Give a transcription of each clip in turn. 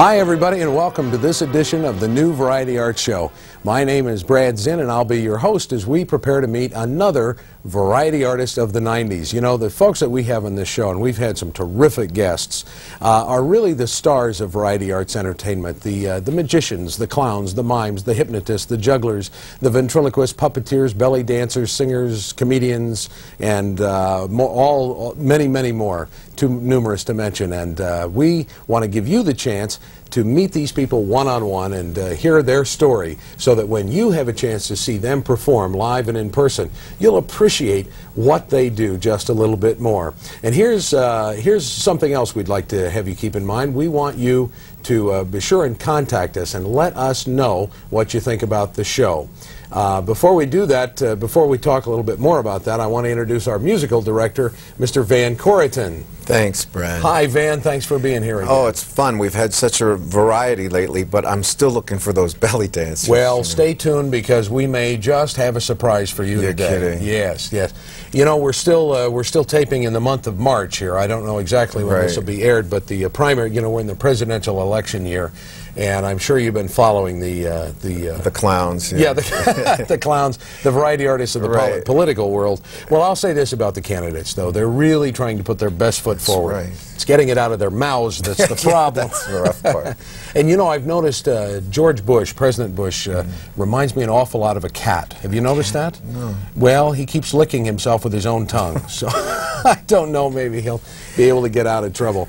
Hi, everybody, and welcome to this edition of the New Variety Arts Show. My name is Brad Zinn, and I'll be your host as we prepare to meet another variety artist of the 90s. You know, the folks that we have on this show, and we've had some terrific guests, uh, are really the stars of variety arts entertainment. The, uh, the magicians, the clowns, the mimes, the hypnotists, the jugglers, the ventriloquists, puppeteers, belly dancers, singers, comedians, and uh, more, all, many, many more, too numerous to mention. And uh, we want to give you the chance to meet these people one-on-one and uh, hear their story so that when you have a chance to see them perform live and in person, you'll appreciate what they do just a little bit more. And here's, uh, here's something else we'd like to have you keep in mind. We want you to uh, be sure and contact us and let us know what you think about the show. Uh, before we do that, uh, before we talk a little bit more about that, I want to introduce our musical director, Mr. Van Corriton. Thanks, Brad. Hi, Van. Thanks for being here again. Oh, it's fun. We've had such a variety lately, but I'm still looking for those belly dancers. Well, you know. stay tuned because we may just have a surprise for you You're today. Kidding. Yes, yes. You know, we're still uh, we're still taping in the month of March here. I don't know exactly when right. this will be aired, but the uh, primary, you know, we're in the presidential election year, and I'm sure you've been following the uh, the uh, the clowns. Yeah, yeah the, the, clowns, the variety artists of the right. political world. Well, I'll say this about the candidates, though: they're really trying to put their best foot that's forward. Right. It's getting it out of their mouths that's the problem. that's the rough part. and you know, I've noticed uh, George Bush, President Bush, uh, mm. reminds me an awful lot of a cat. Have you noticed that? No. Well, he keeps licking himself with his own tongue, so I don't know. Maybe he'll be able to get out of trouble.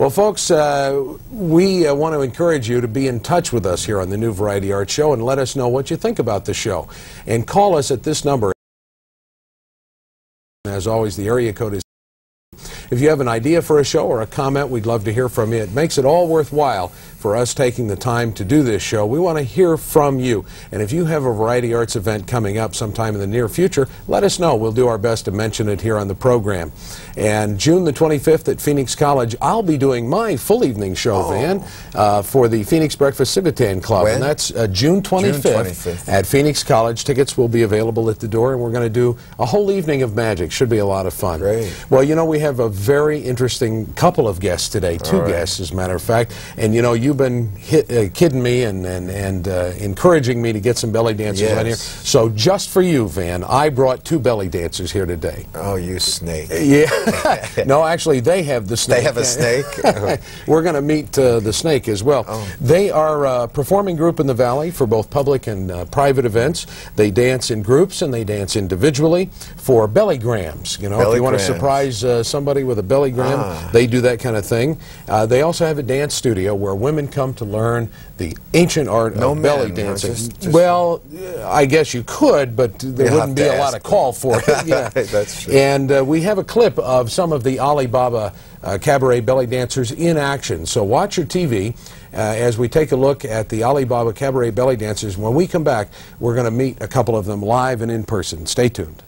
Well, folks, uh, we uh, want to encourage you to be in touch with us here on the New Variety Art Show and let us know what you think about the show. And call us at this number. As always, the area code is. If you have an idea for a show or a comment, we'd love to hear from you. It makes it all worthwhile for us taking the time to do this show. We want to hear from you. And if you have a Variety Arts event coming up sometime in the near future, let us know. We'll do our best to mention it here on the program. And June the 25th at Phoenix College, I'll be doing my full evening show, oh. Van, uh, for the Phoenix Breakfast Civitan Club. When? And that's uh, June, 25th June 25th at Phoenix College. Tickets will be available at the door, and we're going to do a whole evening of magic. Should be a lot of fun. Great. Well, you know, we have a very interesting couple of guests today, two right. guests, as a matter of fact. And, you know, you've been hit, uh, kidding me and, and, and uh, encouraging me to get some belly dancers yes. on here. So just for you, Van, I brought two belly dancers here today. Oh, you snake. Yeah. no, actually, they have the snake. They have a snake? We're going to meet uh, the snake as well. Oh. They are a performing group in the Valley for both public and uh, private events. They dance in groups and they dance individually for belly grams. You know, belly if you want to surprise uh, somebody with a belly gram, ah. they do that kind of thing. Uh, they also have a dance studio where women come to learn the ancient art no of belly dancing. Just, just well, I guess you could, but there wouldn't be a lot of call for it. yeah. That's true. And uh, we have a clip of some of the Ali Baba uh, cabaret belly dancers in action. So watch your TV. Uh, as we take a look at the Ali Baba Cabaret Belly Dancers. When we come back, we're going to meet a couple of them live and in person. Stay tuned.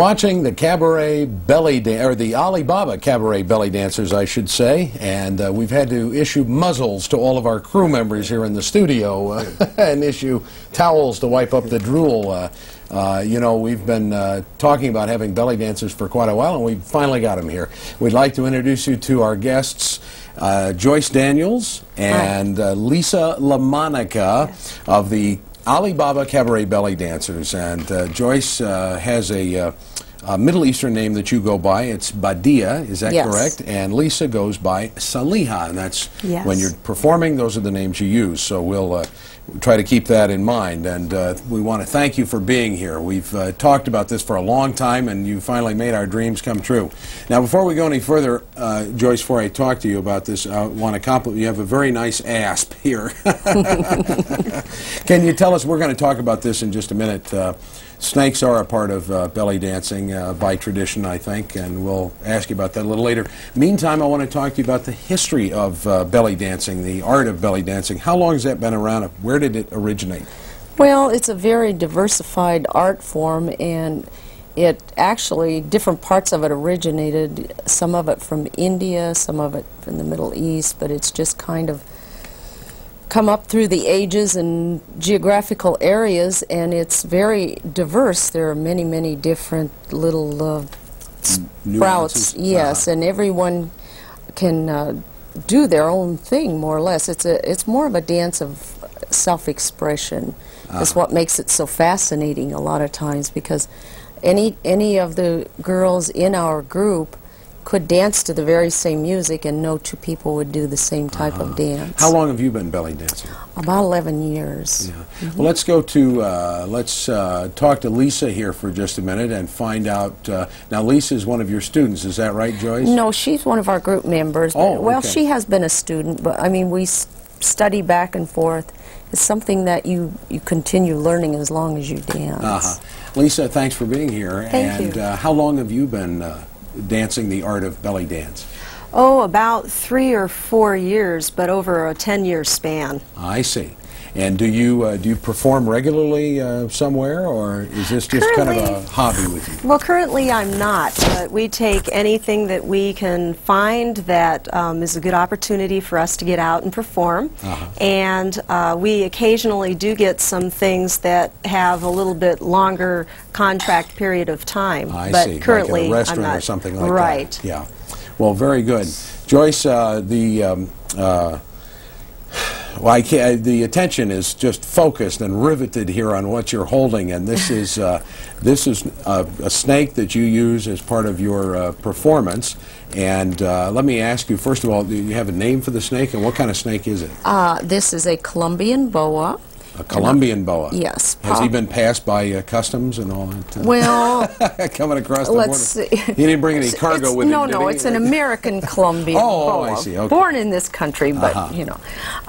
Watching the cabaret belly or the Ali Baba cabaret belly dancers, I should say, and uh, we've had to issue muzzles to all of our crew members here in the studio uh, and issue towels to wipe up the drool. Uh, uh, you know, we've been uh, talking about having belly dancers for quite a while, and we finally got them here. We'd like to introduce you to our guests. Uh, Joyce Daniels and uh, Lisa LaMonica of the Ali Baba Cabaret Belly Dancers. And uh, Joyce uh, has a, uh, a Middle Eastern name that you go by. It's Badia, is that Yes. correct? And Lisa goes by Saliha, and that's Yes. when you're performing, those are the names you use. So we'll uh, try to keep that in mind. And uh, we want to thank you for being here. We've uh, talked about this for a long time, and you finally made our dreams come true. Now, before we go any further, uh, Joyce, before I talk to you about this, I want to compliment you. have a very nice asp here. Can you tell us? We're going to talk about this in just a minute. Snakes are a part of uh, belly dancing uh, by tradition, I think, and we'll ask you about that a little later. Meantime, I want to talk to you about the history of uh, belly dancing, the art of belly dancing. How long has that been around? Where did it originate? Well, it's a very diversified art form, and it actually, different parts of it originated, some of it from India, some of it from the Middle East, but it's just kind of come up through the ages and geographical areas, and it's very diverse. There are many, many different little uh, sprouts, yes, Uh-huh. and everyone can uh, do their own thing more or less. It's a it's more of a dance of self-expression. That's Uh-huh. what makes it so fascinating a lot of times because any any of the girls in our group could dance to the very same music and no two people would do the same type of dance. Uh-huh. How long have you been belly dancing? About 11 years. Yeah. Well, let's go to uh, let's uh, talk to Lisa here for just a minute and find out. Uh, now, Lisa is one of your students, is that right, Joyce? No, she's one of our group members. but- Oh, well, okay. she has been a student, but I mean, we s- study back and forth. It's something that you, you continue learning as long as you dance. Uh-huh. Lisa, thanks for being here. Thank and you. Uh, how long have you been uh, dancing the art of belly dance? Oh, about three or four years, but over a 10 year span. I see. And do you uh, do you perform regularly uh, somewhere, or is this just kind of a hobby with you? Well, currently I'm not, but we take anything that we can find that um, is a good opportunity for us to get out and perform. Uh-huh. And uh, we occasionally do get some things that have a little bit longer contract period of time. I but see. currently like a restaurant I'm not. or something like right. that. Yeah. Well, very good, Joyce. Uh, the um, uh, well, I can't, the attention is just focused and riveted here on what you're holding, and this is uh, this is a, a snake that you use as part of your uh, performance. And uh, let me ask you, first of all, do you have a name for the snake, and what kind of snake is it? Uh, this is a Colombian boa. A Colombian boa. Yes, Has he been passed by uh, customs and all that? uh, Well, coming across the let's border. see. He didn't bring any cargo with no, him. No, he? it's an American Colombian Oh, oh, boa. I see, okay. Born in this country, but Uh-huh. you know,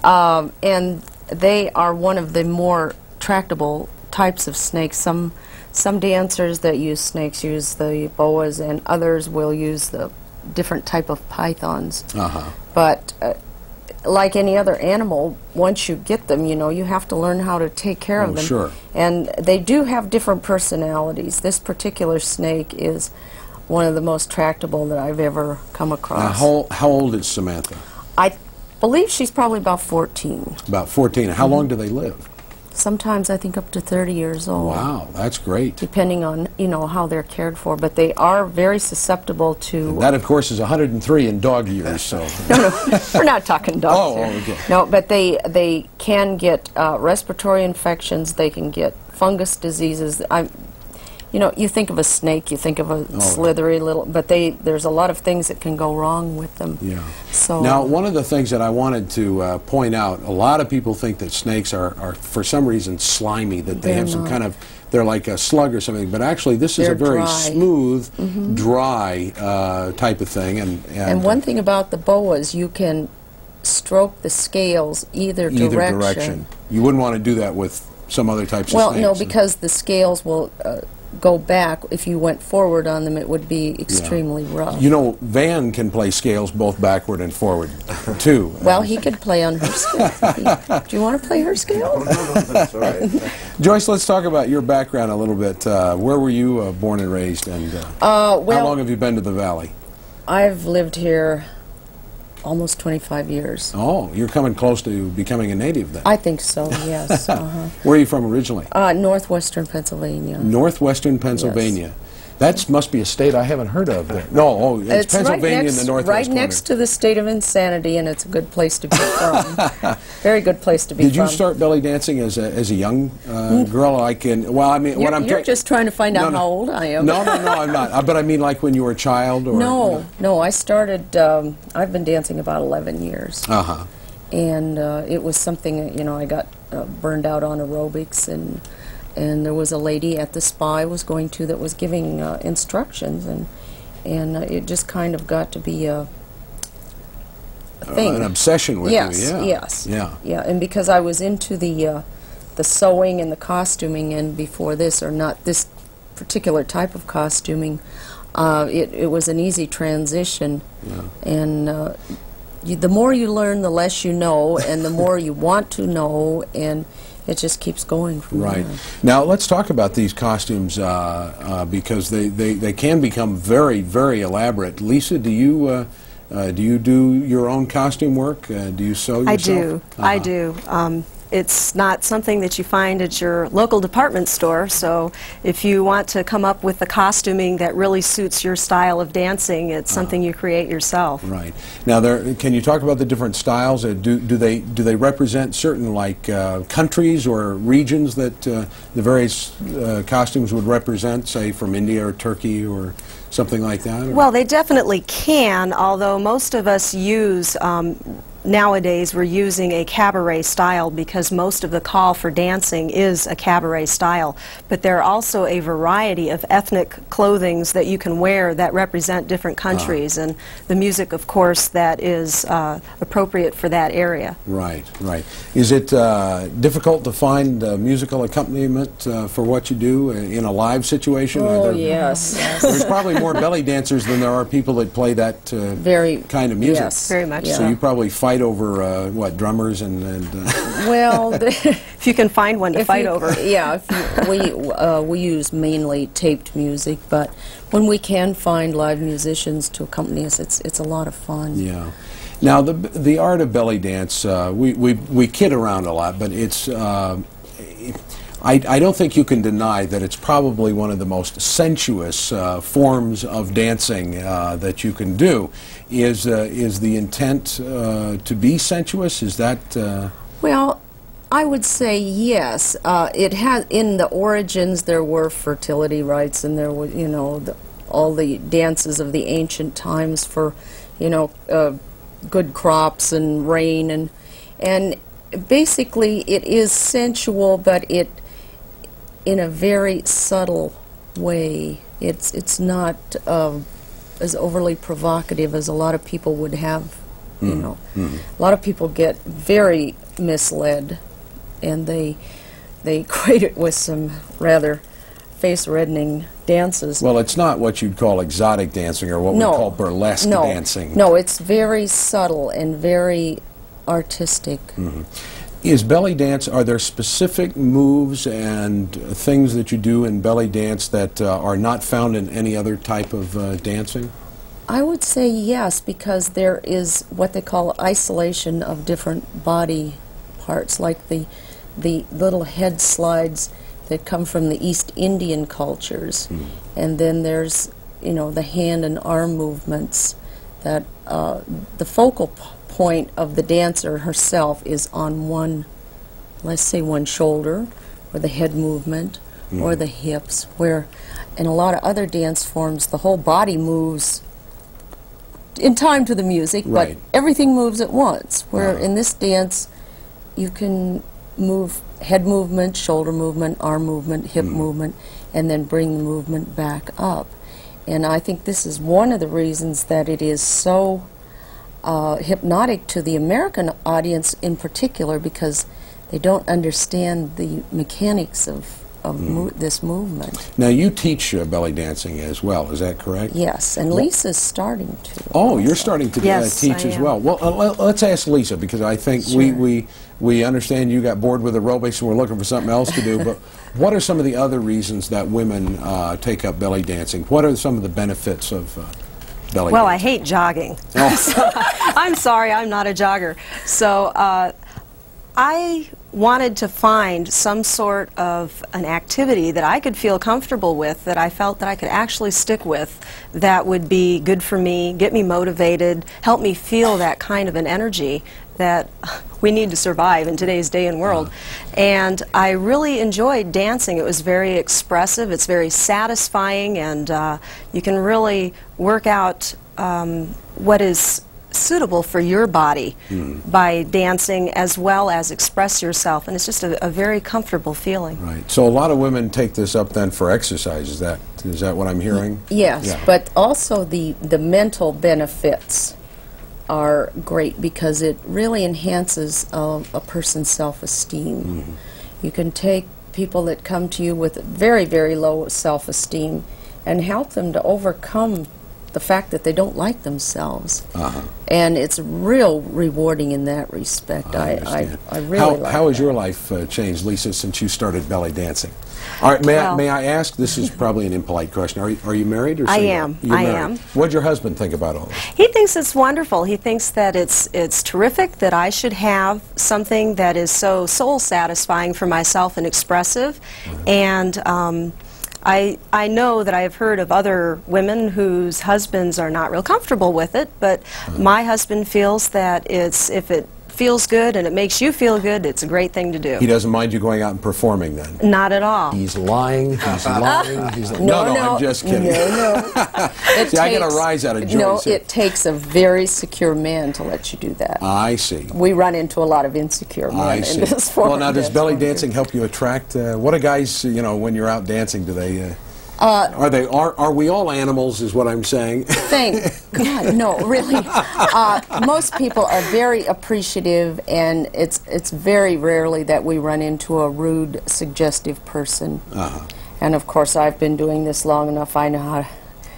um, and they are one of the more tractable types of snakes. Some some dancers that use snakes use the boas, and others will use the different type of pythons. Uh-huh. But uh, like any other animal, once you get them, you know, you have to learn how to take care Oh, of them. sure. And they do have different personalities. This particular snake is one of the most tractable that I've ever come Now, across. how, how old is Samantha? I believe she's probably about 14. About 14. How Mm-hmm. long do they live? Sometimes I think up to 30 years old. Wow, that's great. Depending on, you know, how they're cared for. But they are very susceptible to That, of course, is 103 in dog years, so. no, no, we're not talking dogs Oh, here. okay. No, but they they can get uh, respiratory infections. They can get fungus diseases. I'm, you know, you think of a snake, you think of a Oh, slithery little, but they there's a lot of things that can go wrong with them. Yeah. So Now, one of the things that I wanted to uh, point out, a lot of people think that snakes are, are for some reason, slimy, that they They're have some not. kind of, they're like a slug or something, but actually this is They're a very dry. Smooth, dry uh, type of thing. And, and, and one thing about the boas, you can stroke the scales either, either direction. You wouldn't want to do that with some other types Well, of snakes. Well, no, because the scales will uh, go back, if you went forward on them, it would be extremely rough. You know, Van can play scales both backward and forward, too. well, he could play on her scale. Do you want to play her scale? No, That's all right. Joyce, let's talk about your background a little bit. Uh, where were you uh, born and raised, and uh, Uh, how long have you been to the Valley? I've lived here almost 25 years. Oh, you're coming close to becoming a native then. I think so, yes. uh-huh. Where are you from originally? uh, northwestern Pennsylvania. Northwestern Pennsylvania. That must be a state I haven't heard of. There. No, oh, it's, Pennsylvania right next, in the northwest right corner. next to the state of insanity, and it's a good place to be from. Very good place to be Did from. you start belly dancing as a, as a young uh, girl? Like in well, I mean, You're, what I'm you're just trying to find No, out no. how old I am. No, no, no, I'm not. Uh, But I mean, like when you were a child, or No, no, I started, um, I've been dancing about 11 years. Uh huh. And uh, it was something, you know, I got uh, burned out on aerobics, and, and there was a lady at the spa I was going to that was giving uh, instructions, and, and uh, it just kind of got to be a, a thing. an obsession with yes, you. Yeah. yes. Yeah. Yeah, and because I was into the uh, the sewing and the costuming, and before this, or not this particular type of costuming, uh, it it was an easy transition. Yeah. And uh, you, the more you learn, the less you know, and the more you want to know, and it just keeps going from Right. there. Now, let's talk about these costumes uh, uh, because they, they, they can become very, very elaborate. Lisa, do you, uh, uh, do, you do your own costume work? Uh, do you sew yourself? I do. I Uh-huh. do. Um, it's not something that you find at your local department store, so if you want to come up with the costuming that really suits your style of dancing, it's something you create yourself. Right. Now, there, can you talk about the different styles? Uh, do, do, they, do they represent certain, like, uh, countries or regions that uh, the various uh, costumes would represent, say, from India or Turkey or something like that? or- Well, they definitely can, although most of us use, um, nowadays, we're using a cabaret style because most of the call for dancing is a cabaret style. But there are also a variety of ethnic clothings that you can wear that represent different countries, and the music, of course, that is uh, appropriate for that area. Right, right. Is it uh, difficult to find uh, musical accompaniment uh, for what you do uh, in a live situation? Oh, there- yes. There's probably more belly dancers than there are people that play that uh, Very kind of music. Yes. Very much yeah. So you probably fight over uh, what drummers and, and uh, well, If you can find one to If fight you- over. Yeah, if you, we uh, we use mainly taped music, but when we can find live musicians to accompany us, it's it's a lot of fun. yeah. Now the the art of belly dance, uh, we, we we kid around a lot, but it's. Uh, I, I don't think you can deny that it's probably one of the most sensuous uh, forms of dancing uh, that you can do. Is uh, is the intent uh, to be sensuous? Is that uh, Well, I would say yes. It has in the origins there were fertility rites, and there were you know the, all the dances of the ancient times for you know good crops and rain and and basically it is sensual, but it in a very subtle way. It's it's not um, as overly provocative as a lot of people would have. You mm-hmm. know, mm-hmm. a lot of people get very misled, and they they equate it with some rather face reddening dances. well? It's not what you'd call exotic dancing or what no, we call burlesque no, dancing. No, it's very subtle and very artistic. Mm-hmm. Is belly dance, are there specific moves and things that you do in belly dance that uh, are not found in any other type of uh, dancing? I would say yes, because there is what they call isolation of different body parts, like the the little head slides that come from the East Indian cultures, and then there's you know the hand and arm movements that uh, the focal point of the dancer herself is on one, let's say one shoulder, or the head movement, or the hips, where in a lot of other dance forms the whole body moves in time to the music, Right. but everything moves at once. Where Uh-huh. in this dance, you can move head movement, shoulder movement, arm movement, hip Mm-hmm. movement, and then bring the movement back up. And I think this is one of the reasons that it is so uh, hypnotic to the American audience in particular because they don't understand the mechanics of of mo- this movement. Now, you teach uh, belly dancing as well, is that correct? Yes, and Lisa's starting to. Oh, you're starting to uh, teach I as am. well. Well, uh, let's ask Lisa because I think we, Sure. we we understand you got bored with aerobics and we're looking for something else to do. but what are some of the other reasons that women uh, take up belly dancing? What are some of the benefits of uh, belly Well, I hate jogging. Oh. So, I'm sorry, I'm not a jogger. So uh, I wanted to find some sort of an activity that I could feel comfortable with, that I felt that I could actually stick with, that would be good for me, get me motivated, help me feel that kind of an energy that we need to survive in today's day and world. And I really enjoyed dancing. It was very expressive, it's very satisfying, and uh, you can really work out um, what is suitable for your body by dancing as well as express yourself. And it's just a, a very comfortable feeling. Right. So a lot of women take this up then for exercise. Is that is that what I'm hearing? Yes, Yeah. but also the, the mental benefits are great because it really enhances uh, a person's self-esteem. Mm-hmm. You can take people that come to you with very, very low self-esteem and help them to overcome the fact that they don't like themselves. Uh-huh. And it's real rewarding in that respect. I, I, understand. I, really how, like how has your life uh, changed, Lisa, since you started belly dancing? All right, may, I, may I ask? This is probably an impolite question. Are you, are you married or I am. You're I married. am. What'd your husband think about all this? He thinks it's wonderful. He thinks that it's it's terrific that I should have something that is so soul satisfying for myself and expressive, and. Um, I, I know that I have heard of other women whose husbands are not real comfortable with it, but mm-hmm. my husband feels that it's if it feels good and it makes you feel good, it's a great thing to do. He doesn't mind you going out and performing then? Not at all. He's lying. He's lying. He's lying. No, no, no, I'm just kidding. No, no. It See, I get a rise out of No, Joyce. it takes a very secure man to let you do that. I see. we run into a lot of insecure men I in this form. Well, now does belly form. dancing help you attract? Uh, what do guys, you know, when you're out dancing, do they? Uh, are they? Are, are we all animals? Is what I'm saying. Thank God, no, really. Uh, most people are very appreciative, and it's it's very rarely that we run into a rude, suggestive person. Uh-huh. And of course, I've been doing this long enough. I know how to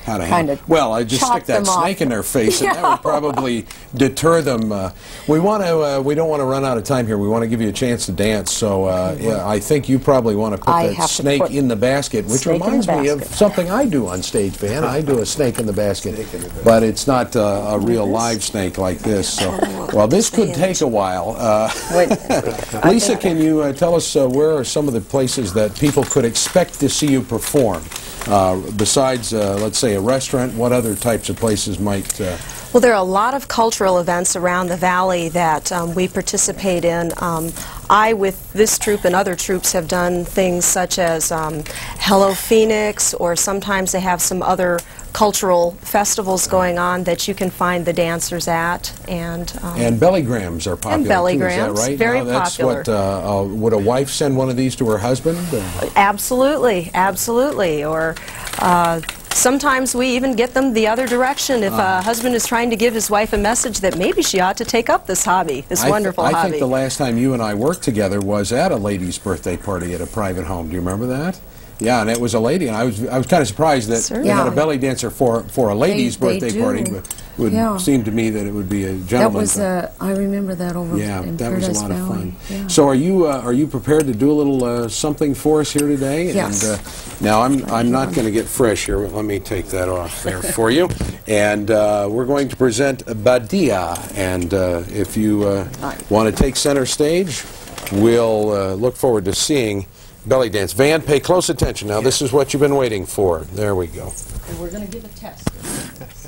How to kind of Well, I just stick that them off. snake in their face, and that would probably deter them. Uh, we want to. Uh, we don't want to run out of time here. We want to give you a chance to dance. So, uh, yeah, I think you probably want to put I that snake put in the basket, which snake reminds me of something I do on stage, Van. I do a snake in the basket, but it's not uh, a real live snake like this. So, well, this could take a while. Uh, Lisa, can you uh, tell us uh, where are some of the places that people could expect to see you perform? Uh, besides, uh, let's say, a restaurant, what other types of places might... Uh, Well, there are a lot of cultural events around the valley that um, we participate in. Um, I, with this troupe and other troupes, have done things such as um, Hello Phoenix, or sometimes they have some other cultural festivals going on that you can find the dancers at. And, um, and bellygrams are popular, belly too, is that right? very Now, that's popular. What, uh, uh, would a wife send one of these to her husband? Uh, Absolutely, absolutely. Or uh, sometimes we even get them the other direction if a husband is trying to give his wife a message that maybe she ought to take up this hobby, this I wonderful I hobby. I think the last time you and I worked together was at a lady's birthday party at a private home. Do you remember that? Yeah, and it was a lady, and I was I was kind of surprised that Certainly. they had a belly dancer for for a lady's they birthday do. party. But it would Yeah. seem to me that it would be a gentleman. that was, uh, I remember that over yeah, in that was a lot of fun. Yeah. So, are you uh, are you prepared to do a little uh, something for us here today? Yes. And, uh, now, I'm I'm not going to get fresh here. Let me take that off there for you. And uh, we're going to present Badia. And uh, if you uh, want to take center stage, we'll uh, look forward to seeing belly dance. Van, pay close attention. Now, this is what you've been waiting for. There we go. And we're going to give a test.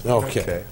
Okay. Very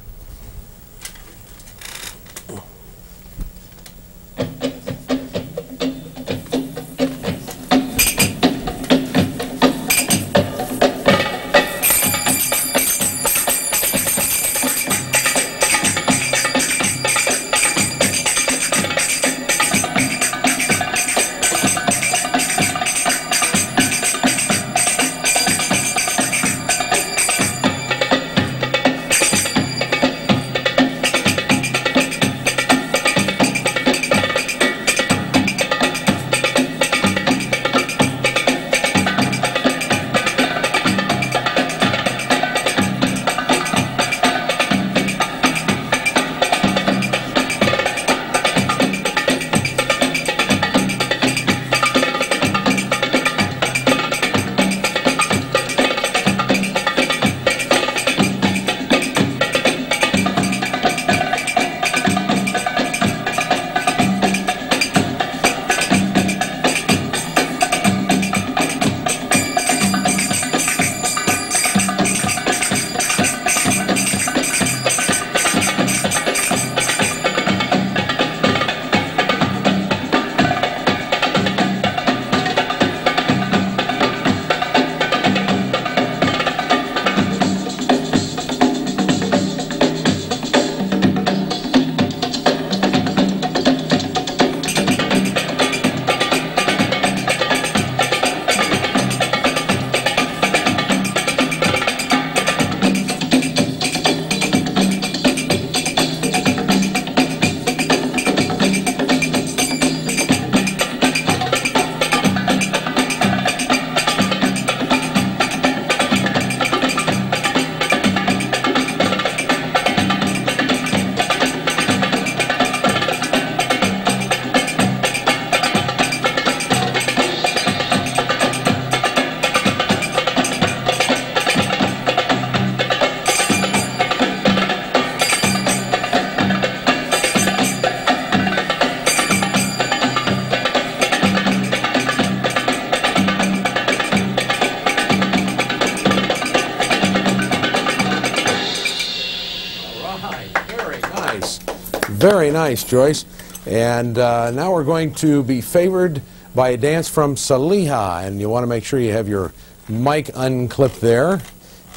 nice, Joyce. And uh, now we're going to be favored by a dance from Saliha, and you want to make sure you have your mic unclipped there.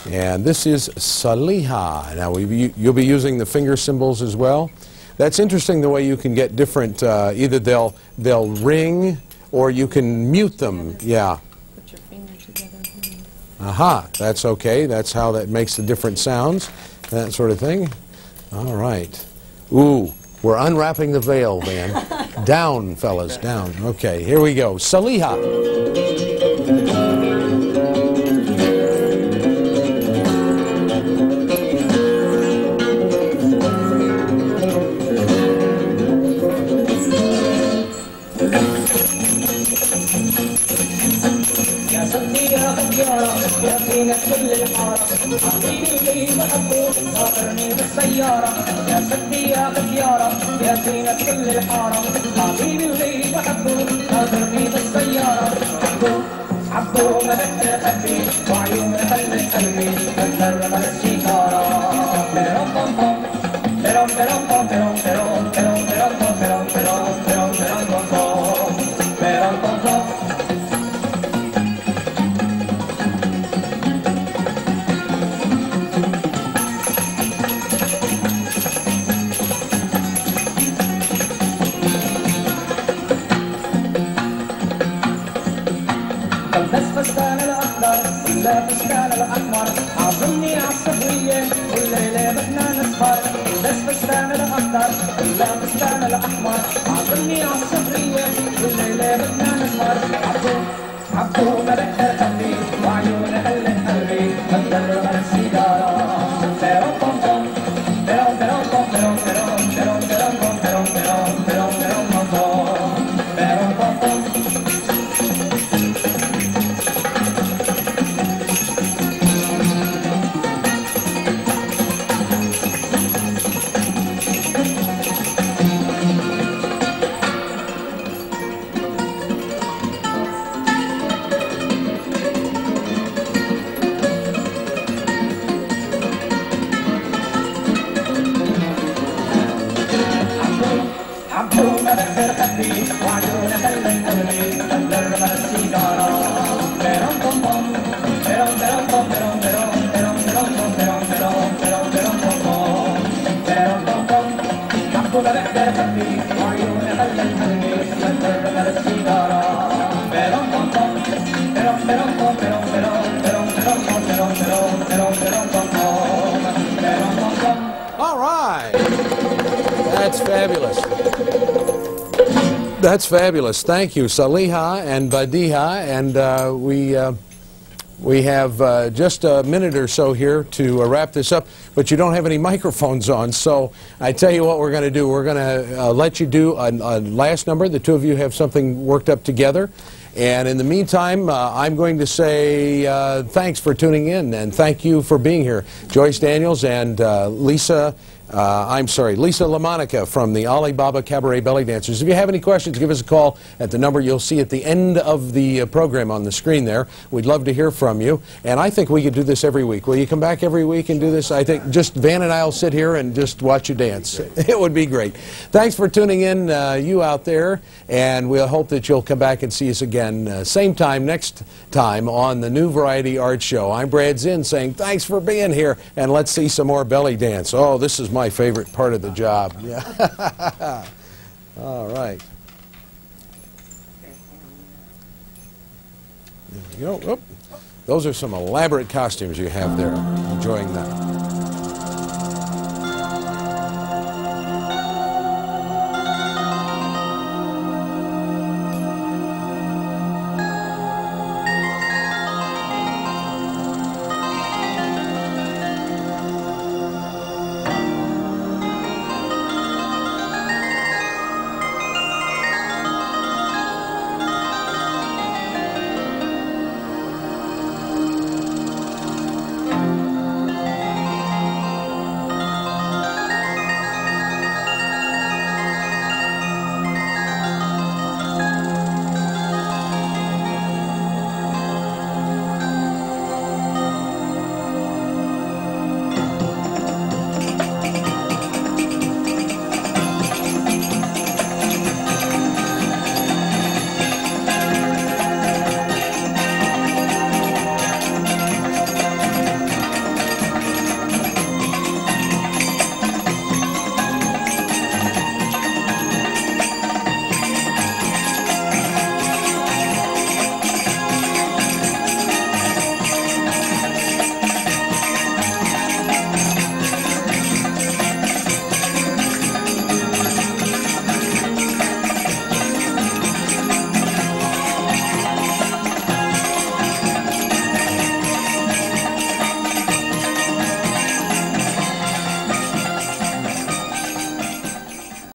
And this is Saliha. Now we, you'll be using the finger cymbals as well. That's interesting the way you can get different. Uh, either they'll they'll ring, or you can mute them. Yeah. Put your finger together. Aha, that's okay. That's how that makes the different sounds, that sort of thing. All right. Ooh, we're unwrapping the veil, man. down, fellas, down. Okay, here we go. Saliha. حبيبي جاي بحبه خاطرني بالسيارة يا ستي يا خيارة يا زينة كل الحارة حبيبي جاي بحبه خاطرني بالسيارة حبه حبه ملك حبي وعيونه خلت قلبي من درب السيارة. That's fabulous. That's fabulous. Thank you, Saliha and Badiha. And uh, we, uh, we have uh, just a minute or so here to uh, wrap this up, but you don't have any microphones on. So I tell you what we're going to do. We're going to uh, let you do a, a last number. The two of you have something worked up together. And in the meantime, uh, I'm going to say thanks for tuning in and thank you for being here. Joyce Daniels and Lisa, uh, I'm sorry, Lisa LaMonica from the Ali Baba Cabaret Belly Dancers. If you have any questions, give us a call at the number you'll see at the end of the uh, program on the screen there. We'd love to hear from you. And I think we could do this every week. Will you come back every week and do this? I think just Van and I will sit here and just watch you dance. It would be great. Thanks for tuning in, uh, you out there, and we'll hope that you'll come back and see us again uh, same time next time on the New Variety Art Show. I'm Brad Zinn saying thanks for being here, and let's see some more belly dance. Oh, this is my favorite part of the oh. job. Yeah. All right. There you go. Oop. Those are some elaborate costumes you have there. Enjoying that.